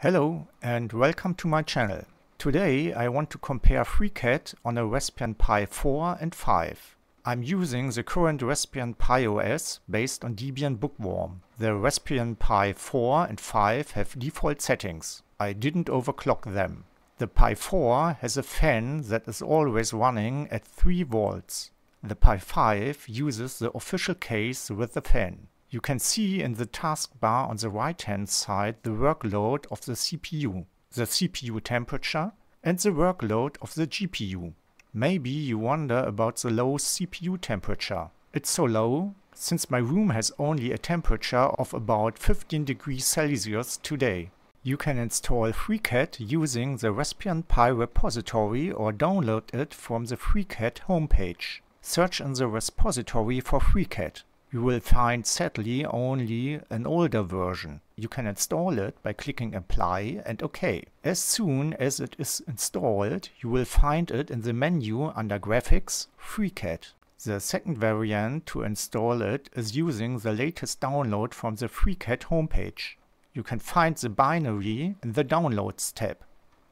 Hello and welcome to my channel. Today I want to compare FreeCAD on a Raspberry Pi 4 and 5. I'm using the current Raspberry Pi OS based on Debian Bookworm. The Raspberry Pi 4 and 5 have default settings. I didn't overclock them. The Pi 4 has a fan that is always running at 3 volts. The Pi 5 uses the official case with the fan. You can see in the taskbar on the right hand side the workload of the CPU, the CPU temperature and the workload of the GPU. Maybe you wonder about the low CPU temperature. It's so low since my room has only a temperature of about 15 degrees Celsius today. You can install FreeCAD using the Raspberry Pi repository or download it from the FreeCAD homepage. Search in the repository for FreeCAD you will find sadly only an older version. You can install it by clicking apply and OK. As soon as it is installed, you will find it in the menu under graphics, FreeCAD. The second variant to install it is using the latest download from the FreeCAD homepage. You can find the binary in the Downloads tab.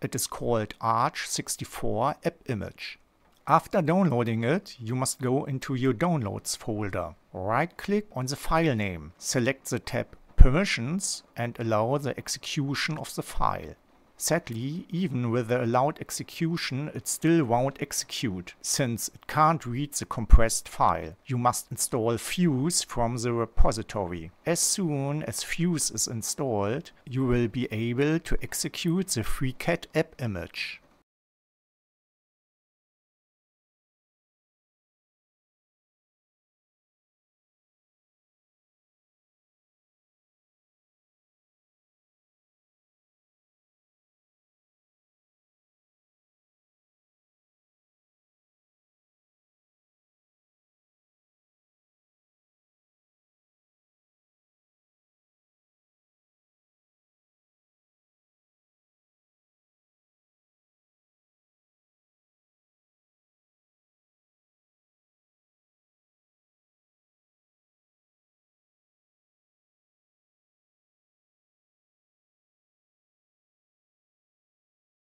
It is called Arch64 App Image. After downloading it, you must go into your Downloads folder. Right-click on the file name, select the tab Permissions and allow the execution of the file. Sadly, even with the allowed execution, it still won't execute, since it can't read the compressed file. You must install Fuse from the repository. As soon as Fuse is installed, you will be able to execute the FreeCAD app image.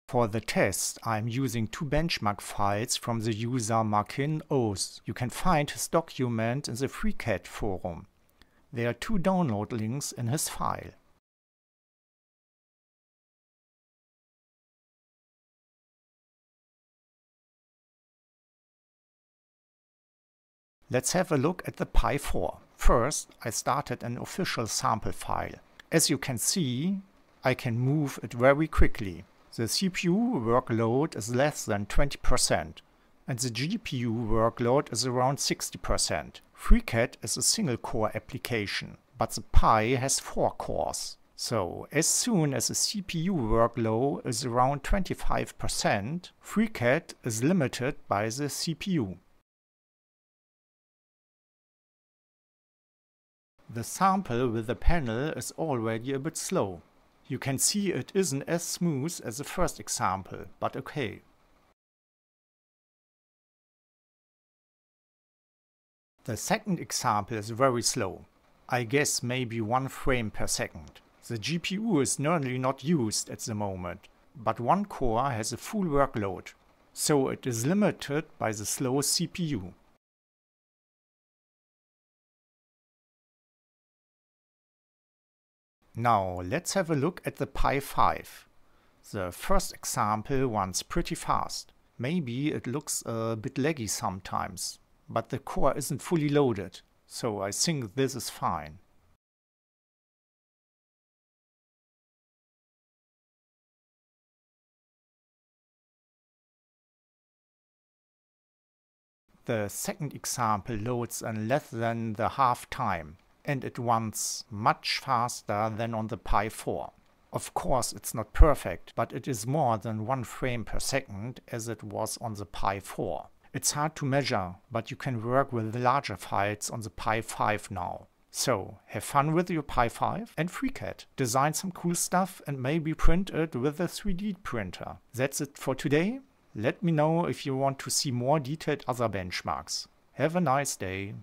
For the test, I'm using two benchmark files from the user Markin Oath. You can find his document in the FreeCAD forum. There are two download links in his file. Let's have a look at the Pi 4. First, I started an official sample file. As you can see, I can move it very quickly. The CPU workload is less than 20% and the GPU workload is around 60%. FreeCAD is a single core application, but the Pi has 4 cores. So, as soon as the CPU workload is around 25%, FreeCAD is limited by the CPU. The sample with the panel is already a bit slow. You can see it isn't as smooth as the first example, but okay. The second example is very slow. I guess maybe one frame per second. The GPU is nearly not used at the moment, but one core has a full workload, so it is limited by the slow CPU. Now let's have a look at the Pi 5. The first example runs pretty fast. Maybe it looks a bit laggy sometimes, but the core isn't fully loaded, so I think this is fine. The second example loads in less than the half time and it runs much faster than on the Pi 4. Of course it's not perfect, but it is more than one frame per second as it was on the Pi 4. It's hard to measure, but you can work with the larger files on the Pi 5 now. So, have fun with your Pi 5 and FreeCAD. Design some cool stuff and maybe print it with a 3D printer. That's it for today. Let me know if you want to see more detailed other benchmarks. Have a nice day.